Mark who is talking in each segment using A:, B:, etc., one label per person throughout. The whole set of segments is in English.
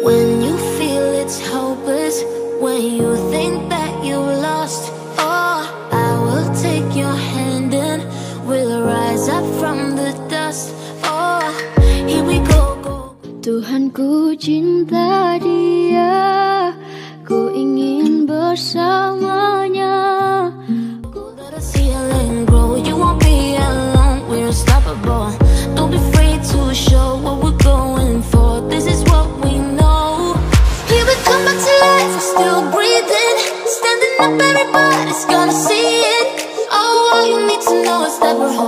A: When you feel it's hopeless, when you think that you lost, oh, I will take your hand and we'll rise up from the dust. Oh, here we go, go.
B: Tuhanku cinta dia, ku ingin bersamanya.
A: Gonna see it. Oh, all you need to know is that we're holding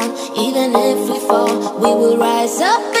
A: Even if we fall, we will rise up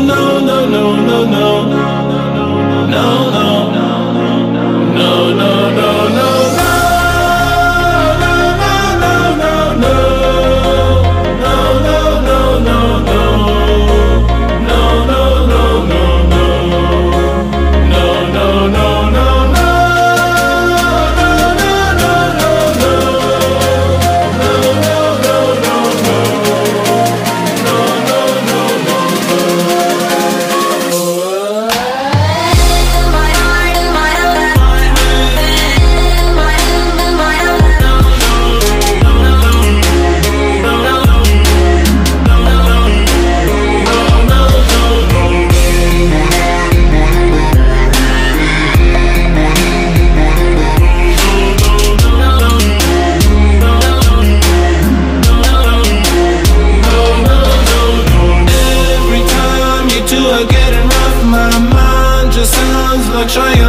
C: show